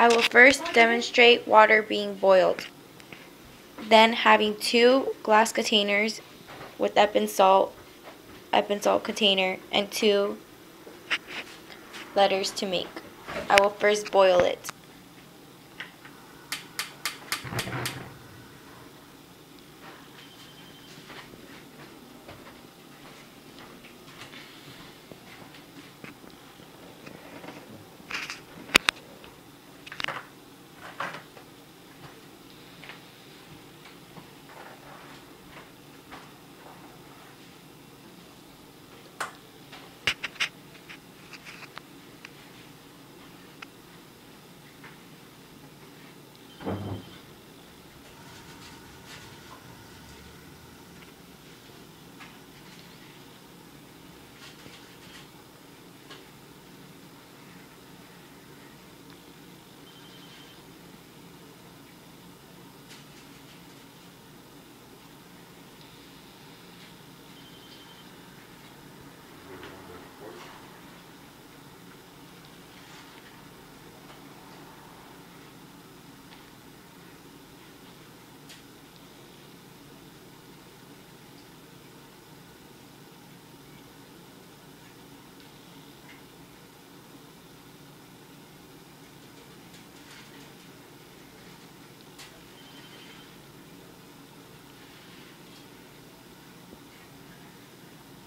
I will first demonstrate water being boiled. Then having two glass containers with Epsom salt, Epsom salt container, and two letters to make. I will first boil it.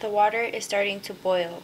The water is starting to boil.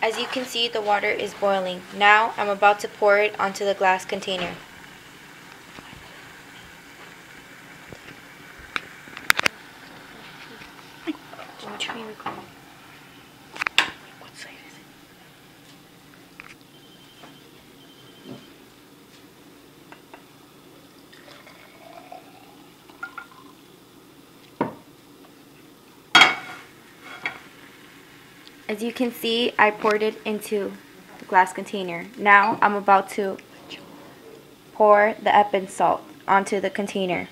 As you can see, the water is boiling. Now I'm about to pour it onto the glass container. As you can see, I poured it into the glass container. Now I'm about to pour the Epsom salt onto the container.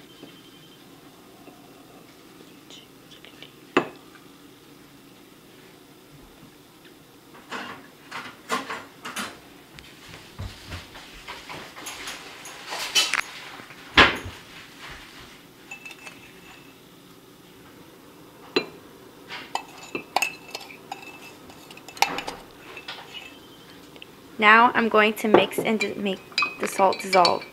Now I'm going to mix and make the salt dissolve.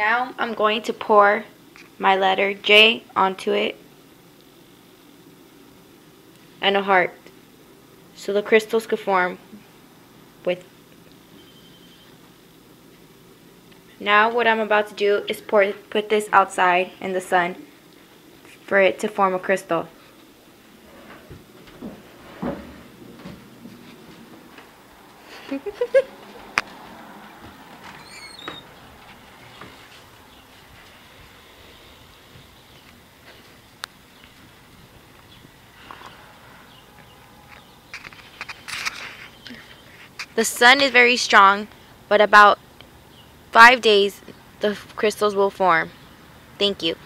Now I'm going to pour my letter J onto it and a heart so the crystals could form with. Now what I'm about to do is pour put this outside in the sun for it to form a crystal. The sun is very strong, but about five days the crystals will form. Thank you.